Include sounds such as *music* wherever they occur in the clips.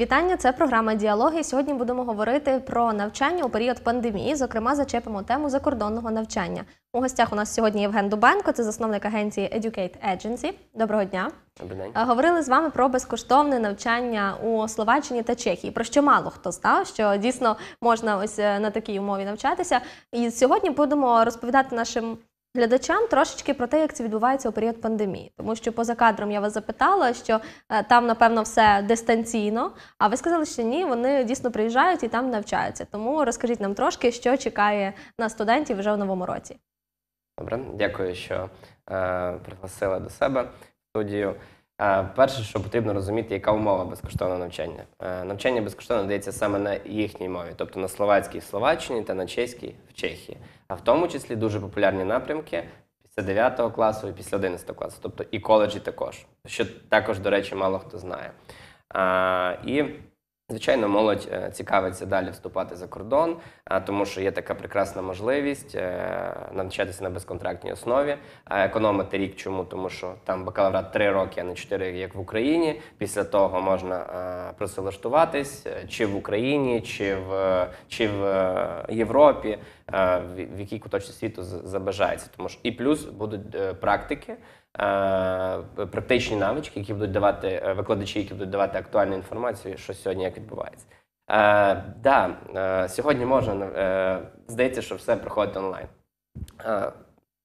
Вітання. Це програма Діалоги. Сьогодні будемо говорити про навчання у період пандемії. Зокрема, зачепимо тему закордонного навчання. У гостях у нас сьогодні Євген Дубенко, це засновник агенції Educate Agency. Доброго дня. Добрий день. Е, Говорили з вами про безкоштовне навчання у Словаччині та Чехії. Про що мало хто знав, що дійсно можна ось е, на такій умові навчатися. І сьогодні будемо розповідати нашим глядачам трошечки про те, як це відбувається у період пандемії. Тому що поза кадром я вас запитала, що е, там напевно все дистанційно. А ви сказали, що ні, вони дійсно приїжджають і там навчаються. Тому розкажіть нам трошки, що чекає на студентів вже в новому році. Добре, дякую, що е, пригласили до себе студію. Е, перше, що потрібно розуміти, яка умова безкоштовного навчання. Е, навчання безкоштовно дається саме на їхній мові, тобто на словацькій в Словаччині та на чеській в Чехії. А в тому числі дуже популярні напрямки після 9 класу і після 11 класу, тобто і коледжі також, що також, до речі, мало хто знає. А, і Звичайно, молодь е, цікавиться далі вступати за кордон, а, тому що є така прекрасна можливість е, навчатися на безконтрактній основі, економити рік. Чому? Тому що там бакалаврат 3 роки, а не 4, як в Україні. Після того можна е, працевлаштуватись е, чи в Україні, чи в, чи в е, Європі, е, в, якій куточці світу забажається. Тому що і плюс будуть е, практики. Е, Практичні навички, які будуть давати е, викладачі, які будуть давати актуальну інформацію, що сьогодні як відбувається. Е, да, е, сьогодні можна е, здається, що все проходить онлайн. Е,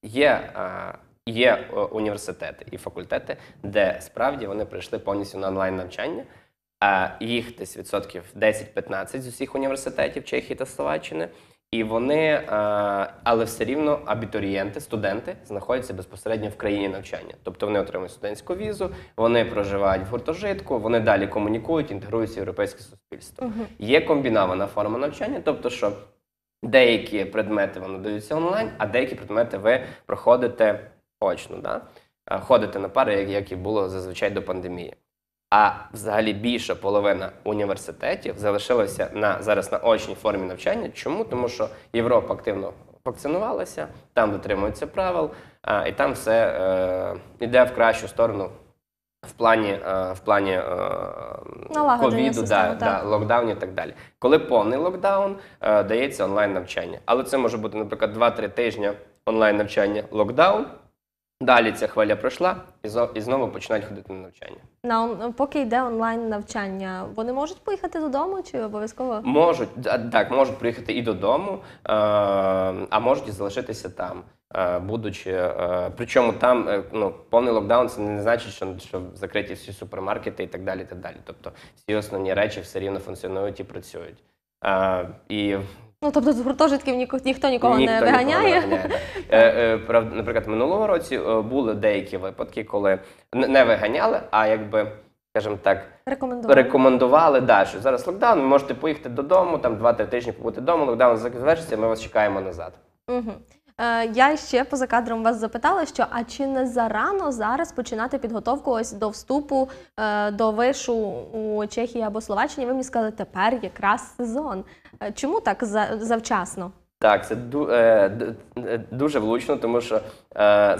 є, е, є е, університети і факультети, де справді вони прийшли повністю на онлайн навчання. А їх десь відсотків 10-15 з усіх університетів Чехії та Словаччини. І вони, е, але все рівно абітурієнти, студенти знаходяться безпосередньо в країні навчання. Тобто вони отримують студентську візу, вони проживають в гуртожитку, вони далі комунікують, інтегруються в європейське суспільство. Є комбінована форма навчання, тобто, що деякі предмети вони даються онлайн, а деякі предмети ви проходите очно, да? Е, ходите на пари, як і було зазвичай до пандемії. А взагалі більша половина університетів залишилася на зараз на очній формі навчання. Чому? Тому що Європа активно вакцинувалася, там дотримуються правил, а, і там все е, йде в кращу сторону в плані, е, в плані е, ковіду, да, да, локдаунів і так далі. Коли повний локдаун, е, дається онлайн навчання. Але це може бути, наприклад, 2-3 тижні онлайн навчання локдаун. Далі ця хвиля пройшла, і знову починають ходити на навчання. На поки йде онлайн навчання, вони можуть поїхати додому чи обов'язково? Можуть так, можуть приїхати і додому, е, а можуть і залишитися там, е, будучи. Е, причому там ну, повний локдаун це не значить, що, що закриті всі супермаркети і так далі. І так далі. Тобто всі основні речі все рівно функціонують і працюють. І Ну тобто з гуртожитків ніко- ніхто нікого Ніхто не нікого виганяє. не виганяє. Е, е, прав- Наприклад, минулого році е, були деякі випадки, коли н- не виганяли, а якби, скажімо так, Рекомендую. рекомендували, да, що зараз локдаун, ви можете поїхати додому, там 2-3 тижні побути вдома, локдаун завершиться, ми вас чекаємо назад. Угу. Е, я ще поза кадром вас запитала, що а чи не зарано зараз починати підготовку ось до вступу е, до вишу у Чехії або Словаччині? Ви мені сказали, тепер якраз сезон. Е, чому так за, завчасно? Так, це е, е, дуже влучно, тому що е,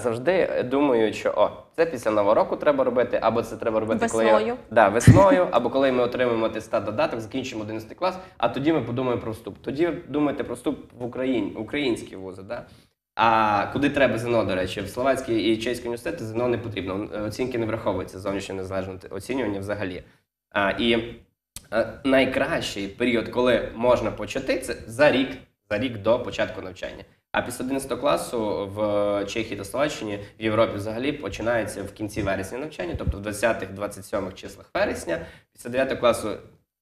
завжди думають, що о, це після нового року треба робити, або це треба робити коли Весною. я, да, весною, *laughs* або коли ми отримаємо атестат додаток, закінчимо 11 клас, а тоді ми подумаємо про вступ. Тоді ви думаєте про вступ в Україні, українські вузи. Да? А куди треба ЗНО, до речі, в словацькій і чеській університеті ЗНО не потрібно. Оцінки не враховуються зовнішнє незалежне оцінювання взагалі. А, і найкращий період, коли можна почати, це за рік, за рік до початку навчання. А після 11 класу в Чехії та Словаччині в Європі взагалі починається в кінці вересня навчання, тобто в 20-27 числах вересня, після 9 класу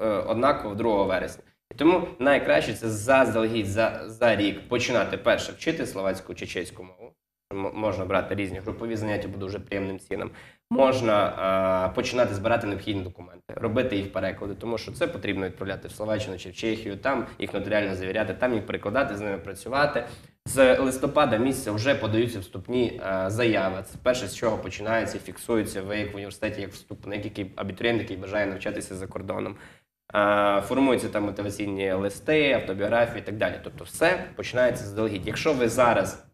е, однаково 2 вересня. І тому найкраще це заздалегідь за, за рік починати перше вчити словацьку чи чеську мову. Можна брати різні групові заняття по дуже приємним цінам. Можна е, починати збирати необхідні документи, робити їх переклади, тому що це потрібно відправляти в Словаччину чи в Чехію, там їх нотаріально завіряти, там їх перекладати, з ними працювати. З листопада місяця вже подаються вступні е, заяви. Це перше, з чого починається, фіксується ви як в університеті, як вступник, який абітурієнт, який бажає навчатися за кордоном. Е, Формуються там мотиваційні листи, автобіографії і так далі. Тобто, все починається заздалегідь. Якщо ви зараз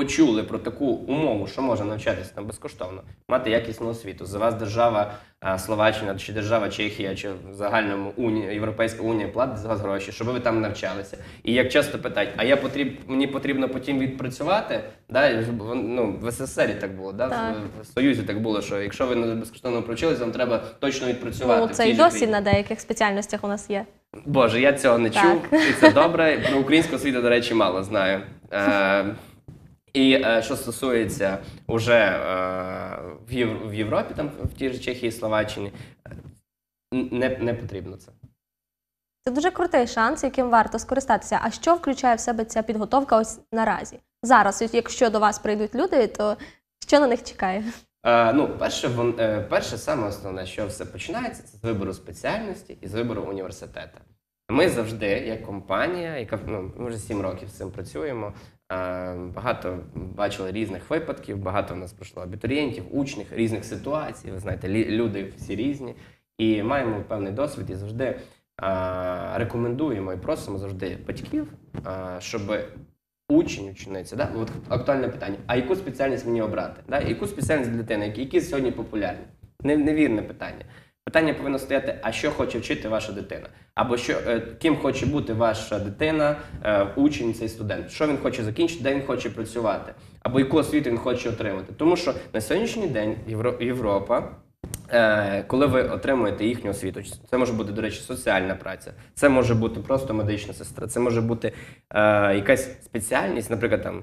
почули про таку умову, що можна навчатися там безкоштовно, мати якісну освіту. За вас держава Словаччина чи держава Чехія, чи в загальному уні, Європейська унія платить за вас гроші, щоб ви там навчалися. І як часто питають, а я потріб, мені потрібно потім відпрацювати? Да? ну, в СССРі так було, да? Так. В, в Союзі так було, що якщо ви безкоштовно провчилися, вам треба точно відпрацювати. Ну, це і досі країні. на деяких спеціальностях у нас є. Боже, я цього не Так. чув, і це добре. Про українську освіту, до речі, мало знаю. Е, і е, що стосується уже е, в, Єв- в Європі, там в тій же Чехії, Словаччині, е, не, не потрібно це. Це дуже крутий шанс, яким варто скористатися. А що включає в себе ця підготовка ось наразі? Зараз, якщо до вас прийдуть люди, то що на них чекає? Е, ну, перше, вон, е, перше, саме основне, що все починається, це з вибору спеціальності і з вибору університету. Ми завжди, як компанія, яка ну, ми вже сім років з цим працюємо. Е, Багато бачили різних випадків, багато в нас пройшло абітурієнтів, учнів, різних ситуацій. Ви знаєте, люди всі різні. І маємо певний досвід і завжди е, рекомендуємо і просимо завжди батьків, е, щоб учень, учениця, да? От актуальне питання. А яку спеціальність мені обрати? Да? Яку спеціальність для дитини, які, які сьогодні популярні? Невірне питання. Питання повинно стояти, а що хоче вчити ваша дитина? Або що, е, ким хоче бути ваша дитина, е, учень, цей студент? Що він хоче закінчити, де він хоче працювати? Або яку освіту він хоче отримати? Тому що на сьогоднішній день Європа Е, коли ви отримуєте їхню освіту, це може бути, до речі, соціальна праця, це може бути просто медична сестра, це може бути якась спеціальність, наприклад, там.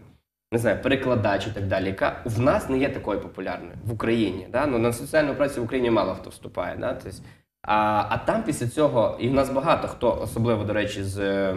Не знаю, перекладач і так далі, яка в нас не є такою популярною в Україні. Да? Ну, на соціальну працю в Україні мало хто вступає. Да? Тобто, а, а там після цього, і в нас багато хто, особливо, до речі, з е,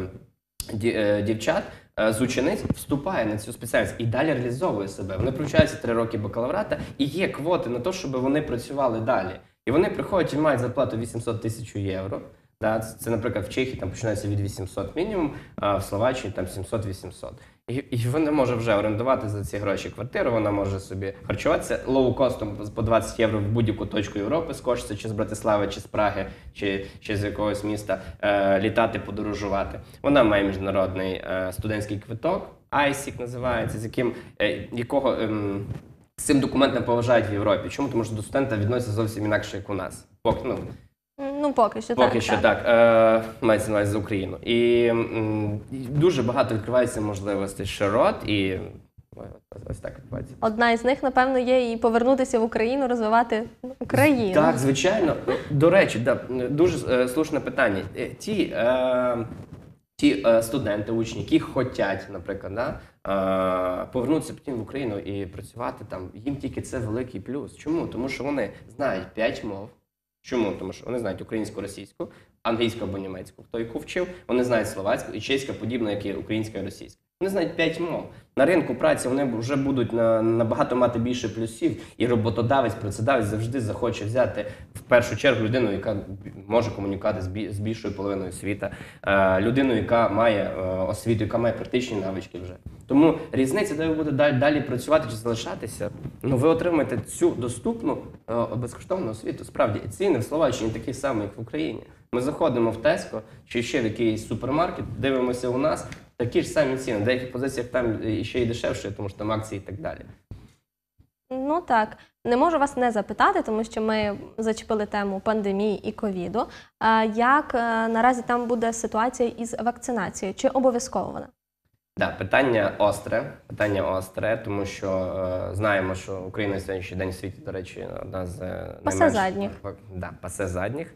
е, дівчат, е, з учениць вступає на цю спеціальність і далі реалізовує себе. Вони привчаються три роки бакалаврата, і є квоти на те, щоб вони працювали далі. І вони приходять і мають зарплату 800 тисяч євро. Да, це, наприклад, в Чехії там починається від 800 мінімум, а в Словаччині там 700-800. І, і вона може вже орендувати за ці гроші квартиру, вона може собі харчуватися лоу-костом по 20 євро в будь-яку точку Європи скочиться, чи з Братислави, чи з Праги, чи, чи з якогось міста е, літати, подорожувати. Вона має міжнародний е, студентський квиток, ISIC називається, з яким е, якого. з цим документом поважають в Європі. Чому? Тому що до студента відносяться зовсім інакше, як у нас. Поки, ну, Ну, поки що Поки так. що так, е, мається на увазі за Україну. І, м, дуже багато відкривається можливостей широт, і ось, ось так відбувається. Одна із них, напевно, є і повернутися в Україну, розвивати Україну. Так, звичайно. До речі, да, дуже е, слушне питання. Е, Ті, е, ті е, студенти, учні, які хочуть, наприклад, да, е, повернутися потім в Україну і працювати там, їм тільки це великий плюс. Чому? Тому що вони знають п'ять мов. Чому? Тому що вони знають українську, російську, англійську або німецьку, хто яку вчив, вони знають словацьку і чеська, подібна, як і українська і російська. Вони знають п'ять мов. На ринку праці вони вже будуть на, набагато мати більше плюсів, і роботодавець, працедавець завжди захоче взяти в першу чергу людину, яка може комунікувати з, більшою половиною світа, е, людину, яка має е, освіту, яка має практичні навички вже. Тому різниця, де ви будете далі, далі працювати чи залишатися, ну ви отримаєте цю доступну е, безкоштовну освіту. Справді і ціни в Словаччині такі самі, як в Україні. Ми заходимо в Теско чи ще в якийсь супермаркет, дивимося у нас такі ж самі ціни. В деяких позиціях там ще й дешевше, тому що там акції і так далі. Ну так, не можу вас не запитати, тому що ми зачепили тему пандемії і ковіду. Як е, наразі там буде ситуація із вакцинацією? Чи обов'язково вона? Да, питання остре, питання остре, тому що е, знаємо, що Україна на сьогоднішній день в світі, до речі, одна з е, Пасе задніх. Да, пасе задніх. Е,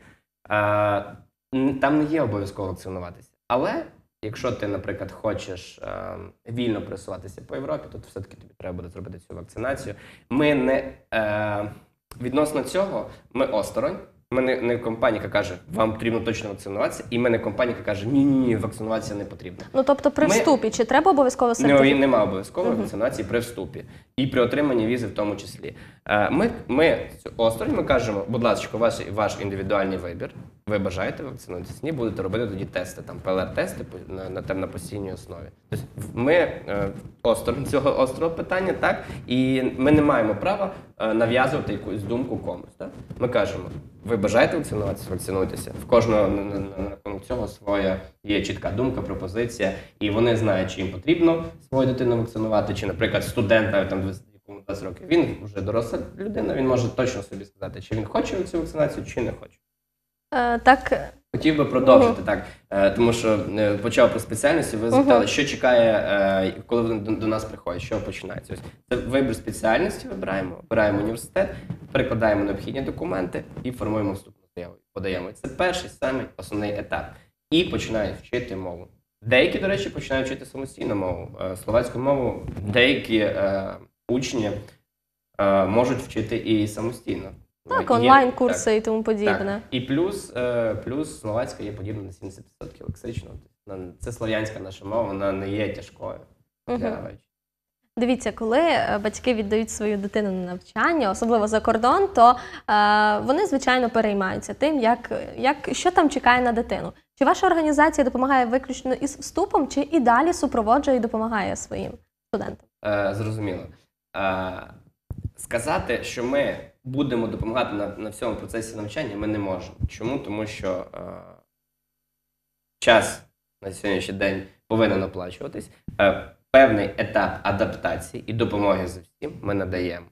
там не є обов'язково вакцинуватися. Але якщо ти, наприклад, хочеш е, вільно пересуватися по Європі, то все-таки тобі треба буде зробити цю вакцинацію. Ми не е, відносно цього, ми осторонь. Ми не, не компанія, яка каже, вам потрібно точно вакцинуватися, і ми не компанія, яка каже, ні, ні, ні, вакцинуватися не потрібно. Ну тобто при Ми- вступі, чи треба обов'язково Ну, сертифікат? він немає обов'язкової вакцинації при вступі і при отриманні візи в тому числі. Е, Ми, ми осторонь ми кажемо, будь ласка, ваш, ваш індивідуальний вибір. Ви бажаєте вакцинуватися? Ні, будете робити тоді тести, там ПЛР-тести на, на, там, на постійній основі. Тобто ми е, осторонь цього острого питання, так, і ми не маємо права е, нав'язувати якусь думку комусь. Так? Ми кажемо, ви бажаєте вакцинуватися, вакцинуйтеся. В кожного на, на, на цього своя є чітка думка, пропозиція, і вони знають, чи їм потрібно свою дитину вакцинувати, чи, наприклад, студент там 20 якому 20 років. Він вже доросла людина, він може точно собі сказати, чи він хоче цю вакцинацію, чи не хоче. Е, Так, Хотів би продовжити так, е, тому що е, почав про спеціальності. Ви запитали, Мгм. що чекає, е, коли вони до, нас приходять, що починається? Ось це вибір спеціальності. Вибираємо, обираємо університет, перекладаємо необхідні документи і формуємо вступну заяву. Подаємо. Це перший самий основний етап. І починають вчити мову. Деякі, до речі, починають вчити самостійну мову. Е, Словацьку мову деякі е, учні е, можуть вчити і самостійно. Так, Є- онлайн-курси так. і тому подібне. Так. І плюс, е, плюс словацька є подібна на 70% лексично. Це слов'янська наша мова, вона не є тяжкою вивчення. Дивіться, коли е, батьки віддають свою дитину на навчання, особливо за кордон, то е, вони звичайно переймаються тим, як, як що там чекає на дитину. Чи ваша організація допомагає виключно із вступом, чи і далі супроводжує і допомагає своїм студентам? Е, зрозуміло. Е, сказати, що ми будемо допомагати на, на всьому процесі навчання, ми не можемо. Чому? Тому що е, час на сьогоднішній день повинен оплачуватись. Е, певний етап адаптації і допомоги з всім ми надаємо.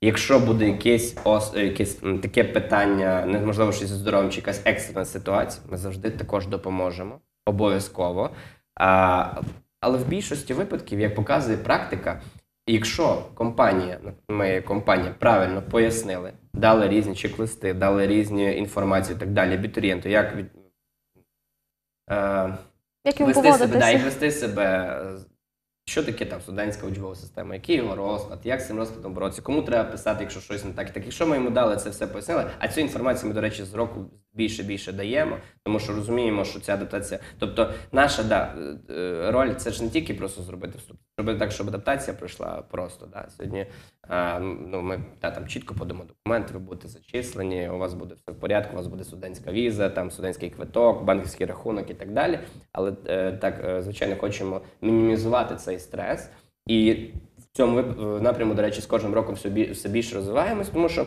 Якщо буде якесь, ос, е, якесь таке питання, неможливо щось зі здоров'ям чи якась екстрена ситуація, ми завжди також допоможемо. Обов'язково. А, але в більшості випадків, як показує практика, якщо компанія, ми компанія правильно пояснили, дали різні чек-листи, дали різні інформації і так далі, абітурієнту, як від, е, Як вести себе, да, як вести себе. Що таке там студентська учбова система, який його розклад, як з цим розкладом боротися, кому треба писати, якщо щось не так. Так, якщо ми йому дали це все пояснили, а цю інформацію ми, до речі, з року більше більше даємо, тому що розуміємо, що ця адаптація. Тобто, наша да, е, роль це ж не тільки просто зробити вступ, зробити так, щоб адаптація пройшла просто. Да. Сьогодні а, ну, ми та, там чітко подамо документи, ви будете зачислені, у вас буде все в порядку, у вас буде студентська віза, там студентський квиток, банківський рахунок і так далі. Але е, так, е, звичайно, хочемо мінімізувати цей стрес. І в цьому напряму, до речі, з кожним роком все більше розвиваємось, тому що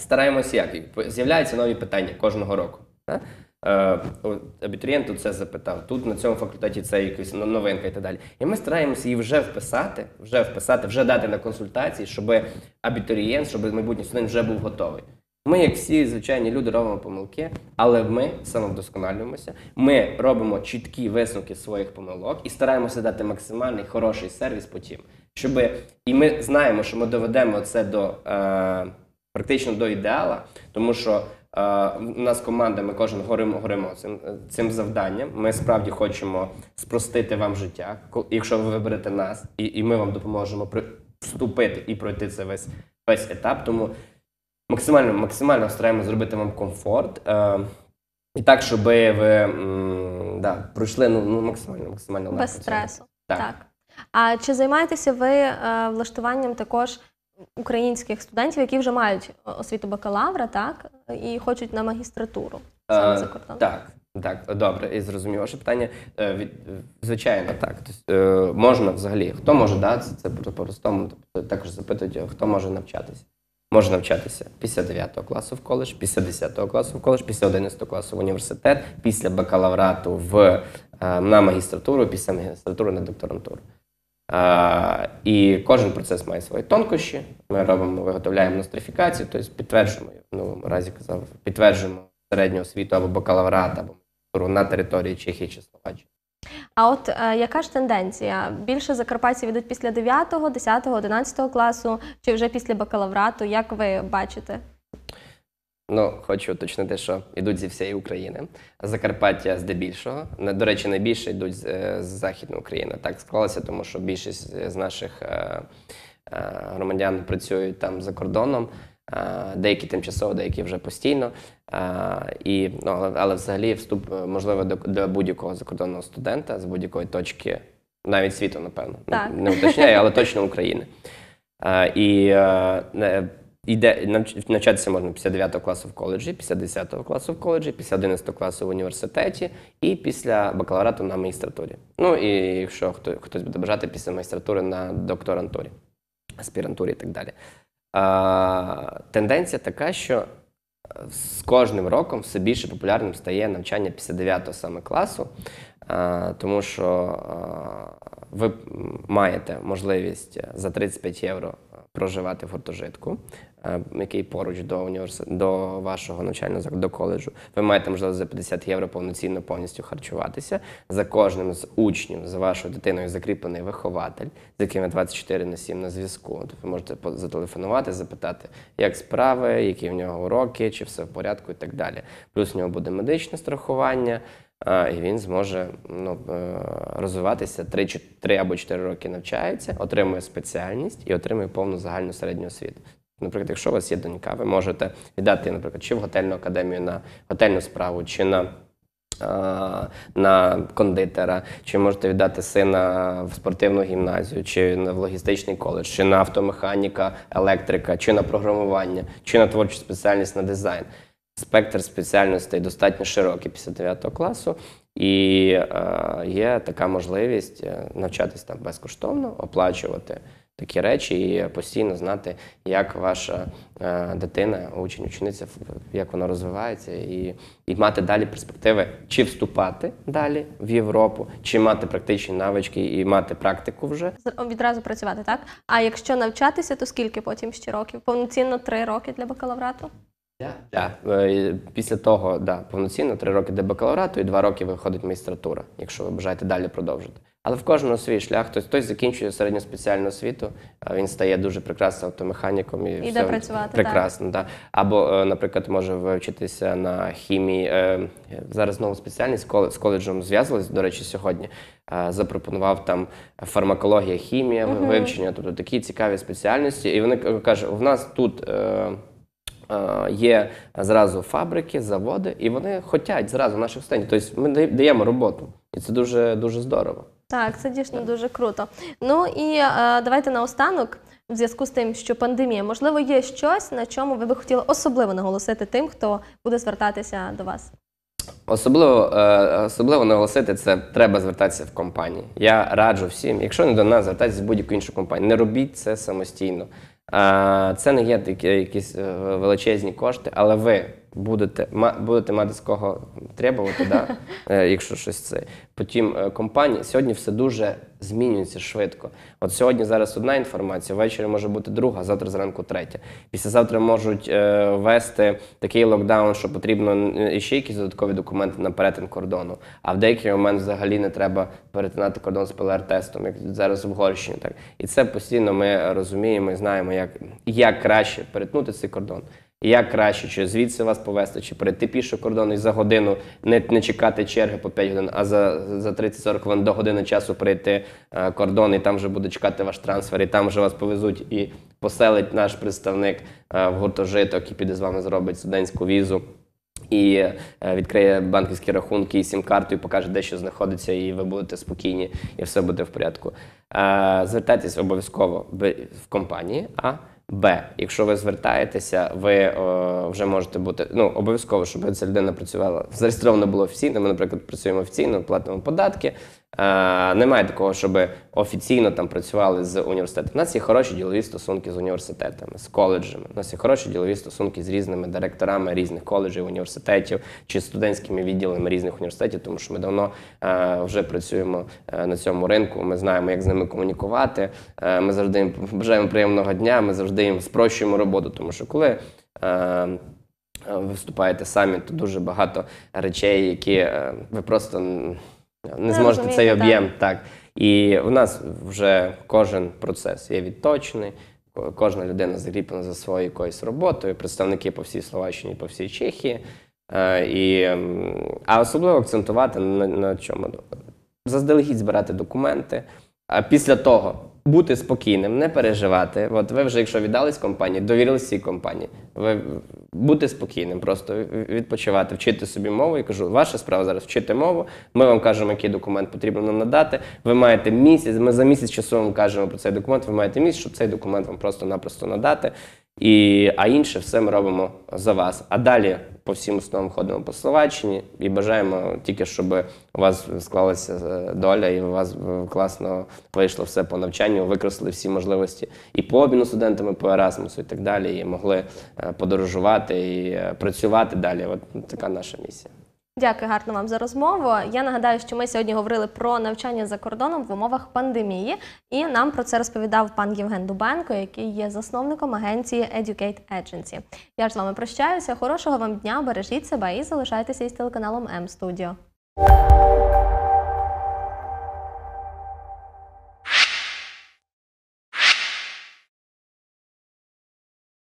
стараємося як з'являються нові питання кожного року. да? Е, Абітурієнт тут це запитав, тут на цьому факультеті це якась новинка і так далі. І ми стараємося її вже вписати, вже вписати, вже дати на консультації, щоб абітурієнт, щоб майбутній студент вже був готовий. Ми, як всі звичайні люди, робимо помилки, але ми самовдосконалюємося. Ми робимо чіткі висновки своїх помилок і стараємося дати максимальний хороший сервіс потім. Щоб і ми знаємо, що ми доведемо це до е, практично до ідеала, тому що у нас команда, ми кожен горимо, горимо цим, цим завданням. Ми справді хочемо спростити вам життя, якщо ви виберете нас, і, і ми вам допоможемо при, вступити і пройти це весь, весь етап. Тому максимально, максимально стараємося зробити вам комфорт. Е, і так, щоб ви м, да, пройшли ну, ну, максимально, максимально легко Без стресу. Так. Так. А чи займаєтеся ви е, влаштуванням також українських студентів, які вже мають освіту бакалавра, так, і хочуть на магістратуру саме Е, за кордон? Так, так, добре, і зрозумів ваше питання. Е, від- Звичайно, так. Тобто, е, можна взагалі, хто може да, це, це по- по-простому, тобто, також запитують, хто може навчатися. Може навчатися після 9 класу в коледж, після 10 класу в коледж, після 11 класу в університет, після бакалаврату в, на магістратуру, після магістратури на докторантуру. І кожен процес має свої тонкощі. Ми робимо, виготовляємо нострифікацію, тобто підтверджуємо, в новому разі казав, підтверджуємо середню освіту або бакалаврат, або на території Чехії чи Словаччини. А от е, яка ж тенденція? Більше закарпатців йдуть після 9, 10, 11 класу, чи вже після бакалаврату? Як ви бачите? Ну, хочу уточнити, що йдуть зі всієї України. Закарпаття здебільшого. До речі, найбільше йдуть з, е, з Західної України. Так склалося, тому що більшість з наших е, е, громадян працюють там за кордоном. Е, Деякі тимчасово, деякі вже постійно. Е, І, ну, але, але взагалі вступ можливо до, до будь-якого закордонного студента з будь-якої точки, навіть світу, напевно. Так. Не уточняю, але точно України. Е, І е, Іде навчатися можна після 9 класу в коледжі, після 10 класу в коледжі, після 11 класу в університеті і після бакалаврату на магістратурі. Ну і якщо хто, хтось буде бажати після магістратури на докторантурі, аспірантурі і так далі. А, тенденція така, що з кожним роком все більше популярним стає навчання після 9 саме класу, а, тому що а, ви маєте можливість за 35 євро проживати в гуртожитку, е, який поруч до університету, до вашого навчального закладу, до коледжу. Ви маєте можливість за 50 євро повноцінно повністю харчуватися. За кожним з учнів, за вашою дитиною закріплений вихователь, з яким ви 24 на 7 на зв'язку. Тобто ви можете зателефонувати, запитати, як справи, які в нього уроки, чи все в порядку і так далі. Плюс в нього буде медичне страхування. І він зможе ну, е, розвиватися 3, 3 або 4 роки навчається, отримує спеціальність і отримує повну загальну середню освіту. Наприклад, якщо у вас є донька, ви можете віддати, наприклад, чи в готельну академію на готельну справу, чи на, на кондитера, чи можете віддати сина в спортивну гімназію, чи в логістичний коледж, чи на автомеханіка, електрика, чи на програмування, чи на творчу спеціальність на дизайн. Спектр спеціальностей достатньо широкий після 9 класу, і е, є така можливість е, навчатись там безкоштовно, оплачувати такі речі і постійно знати, як ваша е, дитина, учень, учениця, як вона розвивається, і, і мати далі перспективи, чи вступати далі в Європу, чи мати практичні навички і мати практику вже. Відразу працювати, так? А якщо навчатися, то скільки потім ще років? Повноцінно три роки для бакалаврату? Да. Е, Після того, да, повноцінно три роки до бакалаврату і два роки виходить магістратура, якщо ви бажаєте далі продовжити. Але в кожного свій шлях. Хтось, хтось закінчує середню спеціальну освіту, а він стає дуже прекрасним автомеханіком і Іде все працювати, прекрасно. Да. Або, е, наприклад, може вивчитися на хімії. е, Зараз нову спеціальність з коледжем зв'язувалися, до речі, сьогодні. Запропонував там фармакологія, хімія, вивчення, тобто такі цікаві спеціальності. І вони кажуть, в нас тут. Е, Є зразу фабрики, заводи, і вони хочуть зразу наших студентів. Тобто ми даємо роботу, і це дуже дуже здорово. Так, це дійсно дуже круто. Ну і е, давайте наостанок, в зв'язку з тим, що пандемія, можливо, є щось, на чому ви би хотіли особливо наголосити тим, хто буде звертатися до вас. Особливо, е, особливо наголосити це треба звертатися в компанії. Я раджу всім, якщо не до нас, звертайтеся в будь-яку іншу компанію. Не робіть це самостійно. Це не є якісь е, величезні кошти, але ви будете, будете мати з кого требувати, да? *laughs* е, якщо щось це. Потім е, компанії сьогодні все дуже змінюється швидко. От сьогодні зараз одна інформація, ввечері може бути друга, завтра зранку третя. Післязавтра можуть е, ввести такий локдаун, що потрібно ще якісь додаткові документи на перетин кордону. А в деякий момент взагалі не треба перетинати кордон з ПЛР-тестом, як зараз в Угорщині. Так і це постійно ми розуміємо і знаємо, як, як краще перетнути цей кордон. Як краще, чи звідси вас повезти, чи перейти пішо кордон і за годину не, не чекати черги по 5 годин, а за, за 30-40 хвилин до години часу перейти е, кордон, і там вже буде чекати ваш трансфер, і там вже вас повезуть і поселить наш представник е, в гуртожиток і піде з вами зробить студентську візу. І е, відкриє банківські рахунки і сім-карту, і покаже, де що знаходиться, і ви будете спокійні, і все буде в порядку. Е, Звертайтесь обов'язково в компанії, а Б. Якщо ви звертаєтеся, ви е, вже можете бути ну обов'язково, щоб ця людина працювала зареєстровано було офіційно. Ми, наприклад, працюємо офіційно, платимо податки. Е, немає такого, щоб офіційно там працювали з університетом. У нас є хороші ділові стосунки з університетами, з коледжами. У нас є хороші ділові стосунки з різними директорами різних коледжів, університетів чи студентськими відділами різних університетів, тому що ми давно е, вже працюємо е, на цьому ринку. Ми знаємо, як з ними комунікувати. Е, ми завжди їм бажаємо приємного дня. Ми завжди їм спрощуємо роботу, тому що коли. Е, ви виступаєте самі, то дуже багато речей, які е, ви просто не зможете цей об'єм. Так. І в нас вже кожен процес є відточений, кожна людина закріплена за своєю якоюсь роботою, представники по всій Словаччині, по всій Чехії. Е, І, а особливо акцентувати на, на чому? Заздалегідь збирати документи, а після того бути спокійним, не переживати. От ви вже, якщо віддались компанії, довірились цій компанії, ви бути спокійним, просто відпочивати, вчити собі мову. Я кажу, ваша справа зараз вчити мову. Ми вам кажемо, який документ потрібно нам надати. Ви маєте місяць. Ми за місяць часу вам кажемо про цей документ. Ви маєте місяць, щоб цей документ вам просто-напросто надати. І, а інше все ми робимо за вас. А далі по всім основам ходимо по Словаччині і бажаємо тільки, щоб у вас склалася е, доля, і у вас е, класно вийшло все по навчанню, використали всі можливості і по обміну студентами, по Ерасмусу і так далі, і могли е, подорожувати і працювати далі. От така наша місія. Дякую гарно вам за розмову. Я нагадаю, що ми сьогодні говорили про навчання за кордоном в умовах пандемії, і нам про це розповідав пан Євген Дубенко, який є засновником агенції Educate Agency. Я ж з вами прощаюся. Хорошого вам дня, бережіть себе і залишайтеся із телеканалом М Студіо.